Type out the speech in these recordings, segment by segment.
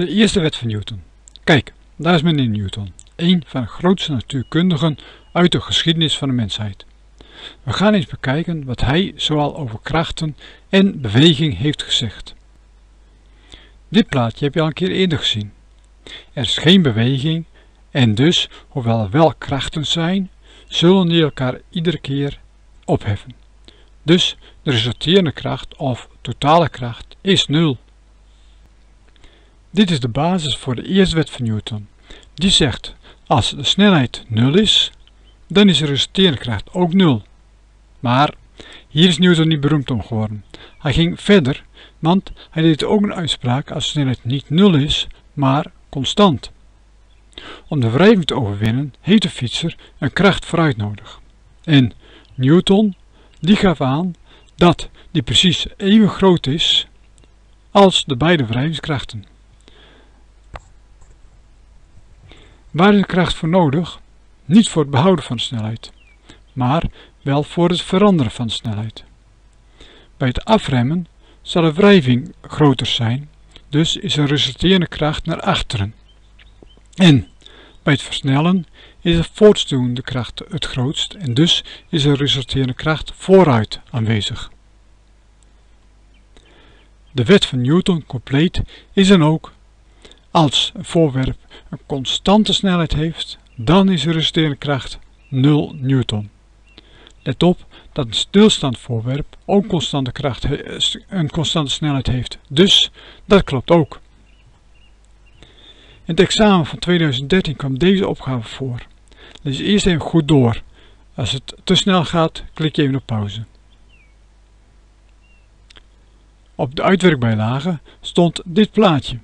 De eerste wet van Newton. Kijk, daar is meneer Newton, een van de grootste natuurkundigen uit de geschiedenis van de mensheid. We gaan eens bekijken wat hij zoal over krachten en beweging heeft gezegd. Dit plaatje heb je al een keer eerder gezien. Er is geen beweging en dus, hoewel er wel krachten zijn, zullen die elkaar iedere keer opheffen. Dus de resulterende kracht of totale kracht is nul. Dit is de basis voor de eerste wet van Newton. Die zegt, als de snelheid 0 is, dan is de resulterende kracht ook 0. Maar hier is Newton niet beroemd om geworden. Hij ging verder, want hij deed ook een uitspraak als de snelheid niet 0 is, maar constant. Om de wrijving te overwinnen heeft de fietser een kracht vooruit nodig. En Newton die gaf aan dat die precies even groot is als de beide wrijvingskrachten. Waar is de kracht voor nodig? Niet voor het behouden van snelheid, maar wel voor het veranderen van snelheid. Bij het afremmen zal de wrijving groter zijn, dus is de resulterende kracht naar achteren. En bij het versnellen is de voortstuwende kracht het grootst en dus is de resulterende kracht vooruit aanwezig. De wet van Newton compleet is dan ook als een voorwerp een constante snelheid heeft, dan is de resulterende kracht 0 newton. Let op dat een stilstaand voorwerp ook constante kracht, een constante snelheid heeft, dus dat klopt ook. In het examen van 2013 kwam deze opgave voor. Lees eerst even goed door. Als het te snel gaat, klik je even op pauze. Op de uitwerkbijlage stond dit plaatje.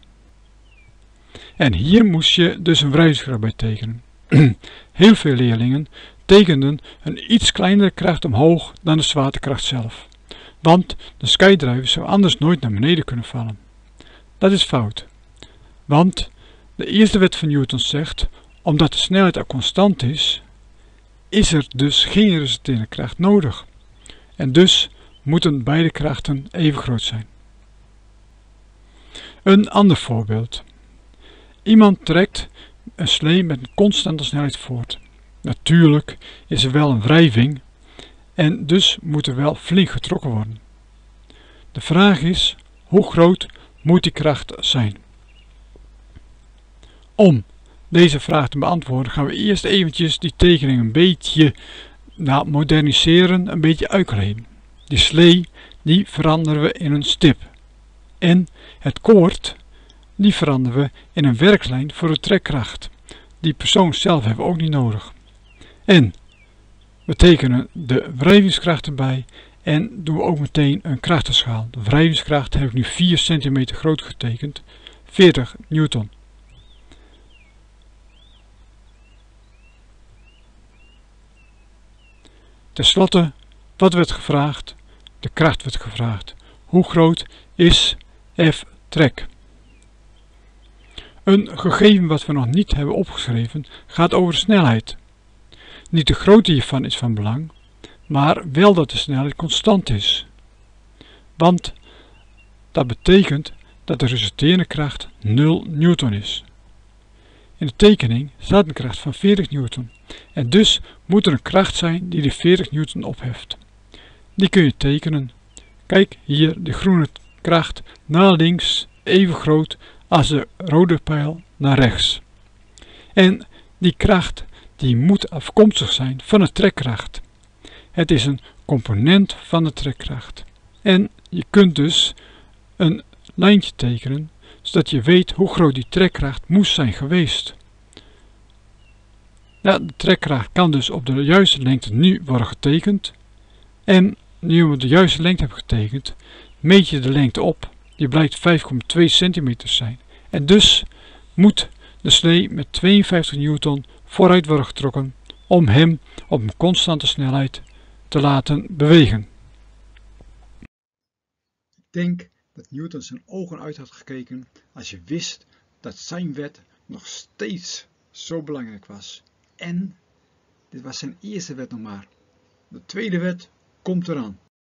En hier moest je dus een wrijvingskracht bij tekenen. Heel veel leerlingen tekenden een iets kleinere kracht omhoog dan de zwaartekracht zelf. Want de skydriver zou anders nooit naar beneden kunnen vallen. Dat is fout. Want de eerste wet van Newton zegt, omdat de snelheid er constant is, is er dus geen resulterende kracht nodig. En dus moeten beide krachten even groot zijn. Een ander voorbeeld. Iemand trekt een slee met een constante snelheid voort. Natuurlijk is er wel een wrijving en dus moet er wel flink getrokken worden. De vraag is, hoe groot moet die kracht zijn? Om deze vraag te beantwoorden gaan we eerst eventjes die tekening een beetje nou, moderniseren, een beetje uitkleden. Die slee die veranderen we in een stip. En het koord die veranderen we in een werklijn voor de trekkracht. Die persoon zelf hebben we ook niet nodig. En we tekenen de wrijvingskracht erbij en doen we ook meteen een krachtenschaal. De wrijvingskracht heb ik nu 4 cm groot getekend, 40 newton. Ten slotte, wat werd gevraagd? De kracht werd gevraagd. Hoe groot is F trek? Een gegeven wat we nog niet hebben opgeschreven gaat over snelheid. Niet de grootte hiervan is van belang, maar wel dat de snelheid constant is. Want dat betekent dat de resulterende kracht 0 newton is. In de tekening staat een kracht van 40 newton en dus moet er een kracht zijn die de 40 newton opheft. Die kun je tekenen. Kijk hier de groene kracht naar links even groot als de rode pijl naar rechts. En die kracht die moet afkomstig zijn van de trekkracht. Het is een component van de trekkracht. En je kunt dus een lijntje tekenen zodat je weet hoe groot die trekkracht moest zijn geweest. De trekkracht kan dus op de juiste lengte nu worden getekend. En nu we de juiste lengte hebben getekend, meet je de lengte op. Die blijkt 5,2 centimeter zijn. En dus moet de slee met 52 newton vooruit worden getrokken om hem op een constante snelheid te laten bewegen. Ik denk dat Newton zijn ogen uit had gekeken als je wist dat zijn wet nog steeds zo belangrijk was. En dit was zijn eerste wet nog maar. De tweede wet komt eraan.